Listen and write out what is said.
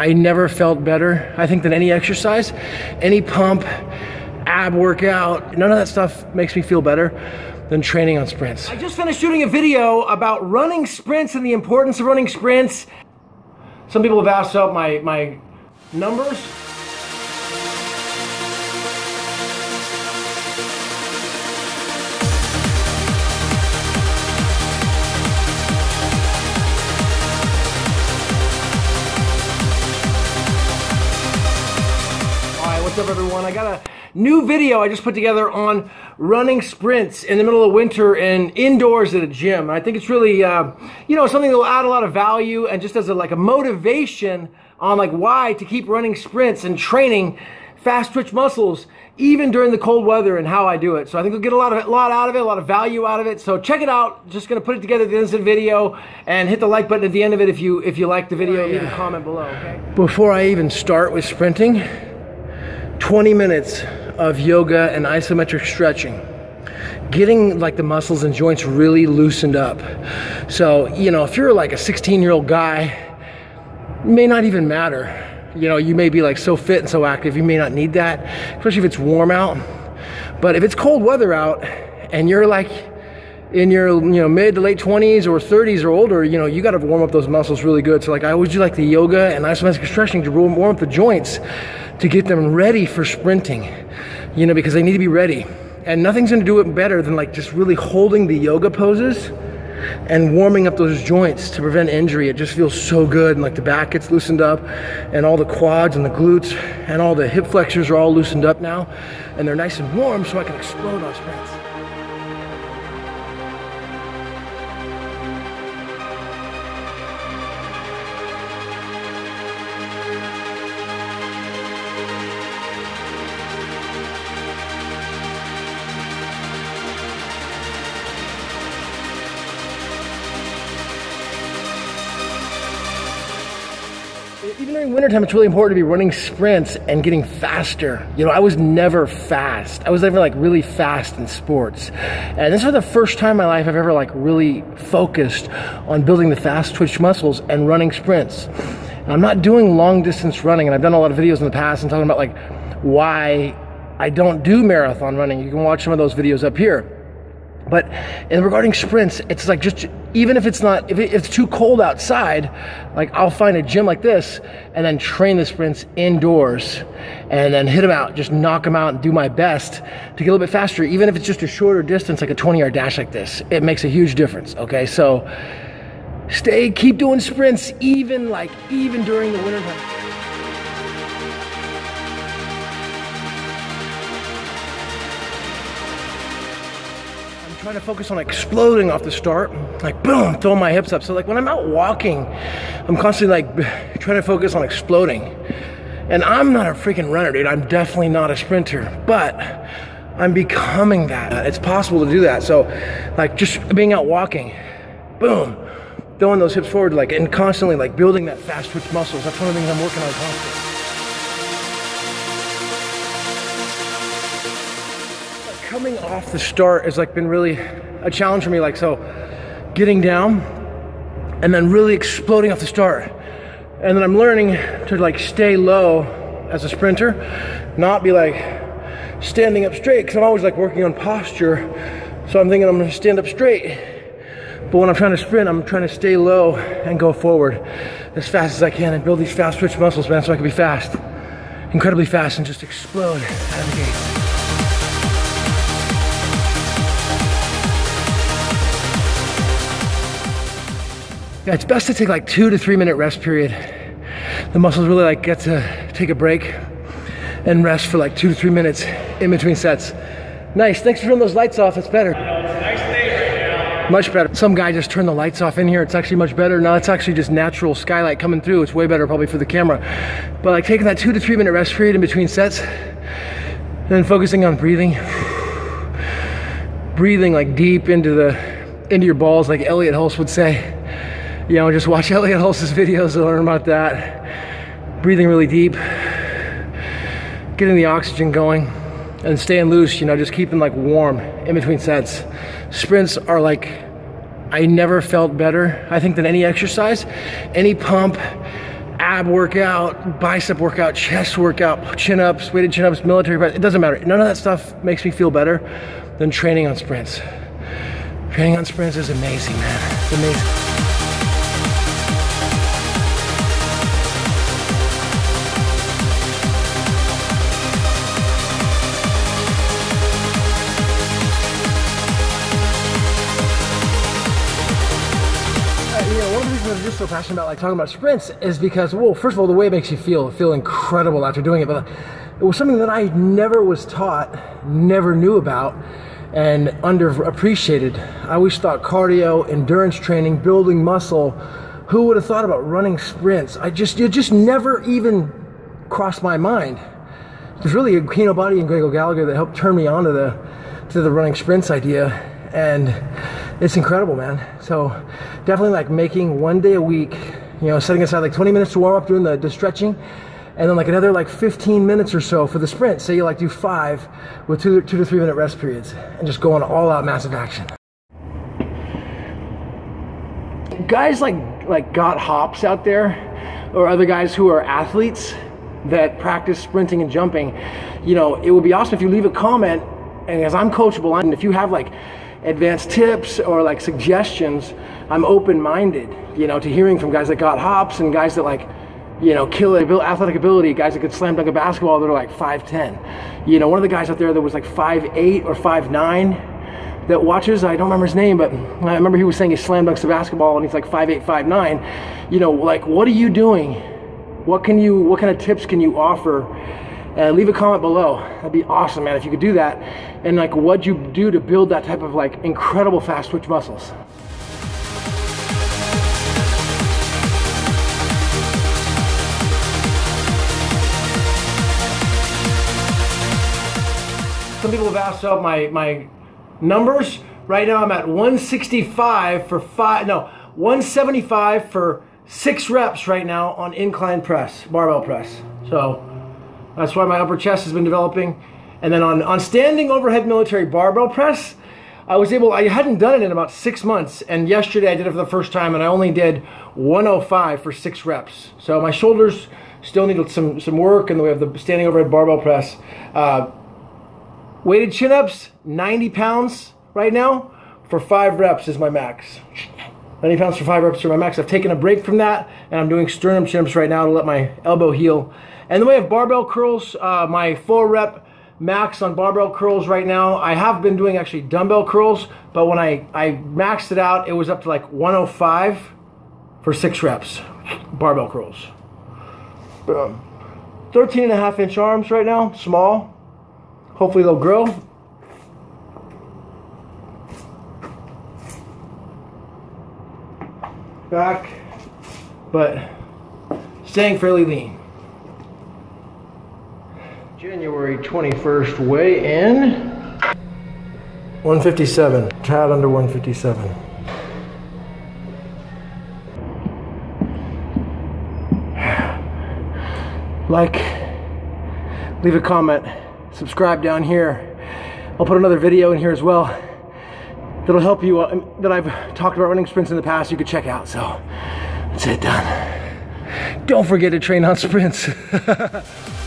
I never felt better, I think, than any exercise, any pump, ab workout, none of that stuff makes me feel better than training on sprints. I just finished shooting a video about running sprints and the importance of running sprints. Some people have asked about my, my numbers. Up everyone? I got a new video I just put together on running sprints in the middle of winter and indoors at a gym. I think it's really, uh, you know, something that will add a lot of value and just as a, like a motivation on like why to keep running sprints and training fast twitch muscles even during the cold weather and how I do it. So I think you'll get a lot of a lot out of it, a lot of value out of it. So check it out. Just gonna put it together at the end of the video and hit the like button at the end of it if you if you like the video. Yeah. Leave a comment below. Okay. Before I even start with sprinting, 20 minutes of yoga and isometric stretching. Getting like the muscles and joints really loosened up. So you know if you're like a 16 year old guy may not even matter. You know you may be like so fit and so active you may not need that especially if it's warm out. But if it's cold weather out and you're like in your you know mid to late 20s or 30s or older you know you got to warm up those muscles really good. So like i always do like the yoga and isometric stretching to warm up the joints to get them ready for sprinting, you know, because they need to be ready. And nothing's gonna do it better than like just really holding the yoga poses and warming up those joints to prevent injury. It just feels so good. And like the back gets loosened up and all the quads and the glutes and all the hip flexors are all loosened up now. And they're nice and warm so I can explode on sprints. During wintertime, it's really important to be running sprints and getting faster. You know, I was never fast. I was never like really fast in sports. And this was the first time in my life I've ever like really focused on building the fast twitch muscles and running sprints. And I'm not doing long distance running, and I've done a lot of videos in the past and talking about like why I don't do marathon running. You can watch some of those videos up here. But in regarding sprints, it's like just even if it's not if, it, if, it's too cold outside, like I'll find a gym like this and then train the sprints indoors, and then hit them out, just knock them out and do my best to get a little bit faster. Even if it's just a shorter distance, like a 20 yard dash like this, it makes a huge difference. Okay, so stay, keep doing sprints even like even during the winter time. Trying to focus on exploding off the start, like boom, throwing my hips up. So like when I'm out walking, I'm constantly like trying to focus on exploding. And I'm not a freaking runner, dude. I'm definitely not a sprinter, but I'm becoming that. It's possible to do that. So like just being out walking, boom, throwing those hips forward, like and constantly like building that fast twitch muscles. That's one of the things I'm working on constantly. Coming off the start has like been really a challenge for me. Like so, getting down and then really exploding off the start, and then I'm learning to like stay low as a sprinter, not be like standing up straight because I'm always like working on posture. So I'm thinking I'm gonna stand up straight. But when I'm trying to sprint, I'm trying to stay low and go forward as fast as I can and build these fast twitch muscles, man, so I can be fast, incredibly fast and just explode out of the gate. It's best to take like two to three minute rest period. The muscles really like get to take a break and rest for like two to three minutes in between sets. Nice, thanks for turning those lights off, it's better. Much better. Some guy just turned the lights off in here. It's actually much better. Now it's actually just natural skylight coming through. It's way better probably for the camera. But like taking that two to three minute rest period in between sets, then focusing on breathing. Breathing like deep into the into your balls like Elliott Hulse would say you know, just watch Elliott Hulse's videos to learn about that. Breathing really deep, getting the oxygen going, and staying loose, you know, just keeping like warm in between sets. Sprints are like, I never felt better, I think, than any exercise. Any pump, ab workout, bicep workout, chest workout, chin ups, weighted chin ups, military press. It doesn't matter. None of that stuff makes me feel better than training on sprints. Training on sprints is amazing, man. It's amazing. I'm just so passionate about like talking about sprints is because, well, first of all, the way it makes you feel, feel incredible after doing it. But it was something that I never was taught, never knew about, and underappreciated. I always thought cardio, endurance training, building muscle. Who would have thought about running sprints? I just, it just never even crossed my mind. Was really Kinobody and Greg Gallagher that helped turn me on to the, to the running sprints idea. And it's incredible, man. So definitely like making one day a week, you know, setting aside like 20 minutes to warm up doing the, the stretching and then like another like 15 minutes or so for the sprint. Say you like do five with two, two to three minute rest periods and just go on all out massive action. Guys like like got hops out there or other guys who are athletes that practice sprinting and jumping, you know, it would be awesome if you leave a comment and as I'm coachable and if you have like advanced tips or like suggestions, I'm open-minded, you know, to hearing from guys that got hops and guys that like, you know, kill a athletic ability, guys that could slam dunk a basketball that are like 5'10". You know, one of the guys out there that was like 5'8 or 5'9 that watches, I don't remember his name, but I remember he was saying he slam dunks the basketball and he's like 5'8, 5'9". You know, like what are you doing? What can you, what kind of tips can you offer uh, leave a comment below. That'd be awesome, man, if you could do that. And like what'd you do to build that type of like incredible fast twitch muscles? Some people have asked about my, my numbers. Right now I'm at 165 for five, no, 175 for six reps right now on incline press, barbell press. So that's why my upper chest has been developing. And then on, on standing overhead military barbell press, I was able, I hadn't done it in about six months. And yesterday I did it for the first time and I only did 105 for six reps. So my shoulders still need some, some work in the way of the standing overhead barbell press. Uh, weighted chin ups, 90 pounds right now for five reps is my max. 90 pounds for five reps for my max. I've taken a break from that and I'm doing sternum chin ups right now to let my elbow heal. And the way of barbell curls, uh, my full rep max on barbell curls right now, I have been doing actually dumbbell curls, but when I, I maxed it out, it was up to like 105 for six reps, barbell curls. Um, 13 and a half inch arms right now, small. Hopefully they'll grow. Back, but staying fairly lean. January 21st weigh in 157, tad under 157. Like, leave a comment, subscribe down here. I'll put another video in here as well that'll help you, uh, that I've talked about running sprints in the past you could check out. So, that's it, done. Don't forget to train on sprints.